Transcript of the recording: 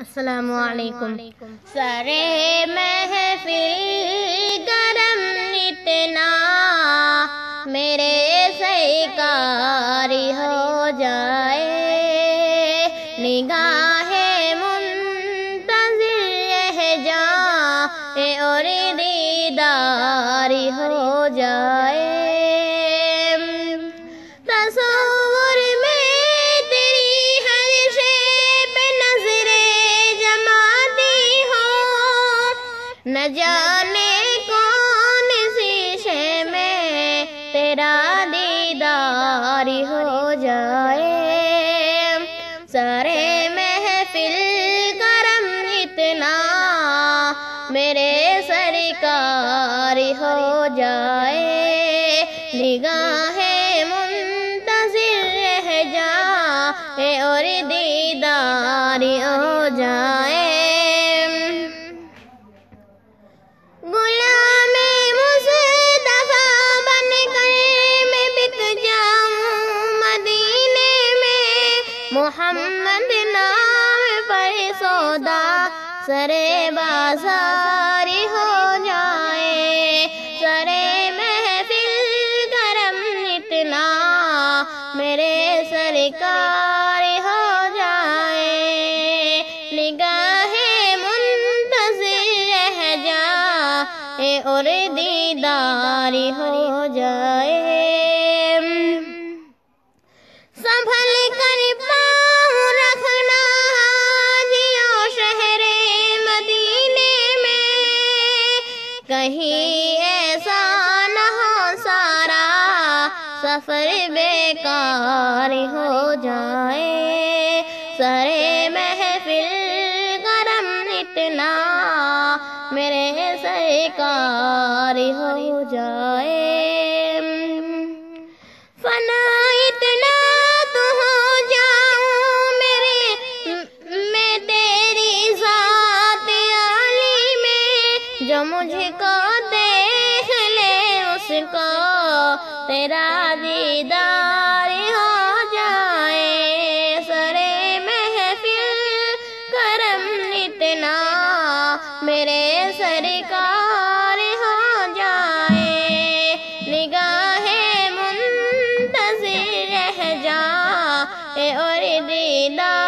असलकुम सरे महफिल गरम इतना मेरे सैकारी हो जाए। निगाह मुंतजिर जा और दीदारी हो जाए। जाने कौन सी शे में तेरा दीदार हो जाए। सारे महफिल करम इतना मेरे सरकार हो जाए। निगाहें मुंतजिर रह जाए और दीदार हो जाए। मोहम्मद नाम पर सौदा सरे बाजारी हो जाए। सरे महफिल करम इतना मेरे सरकार हो जाए। निगाहें मुंतजिर रह जाए और दीदार हो जाए। कहीं ऐसा न हो सारा सफ़र बेकार हो जाए। सरे महफिल गरम इतना मेरे सरकार हो जाए। जो मुझको देख ले, उसको तेरा दीदार हो जाए। सरे महफिल करम इतना मेरे सर हो जाए। रह जा और दीदार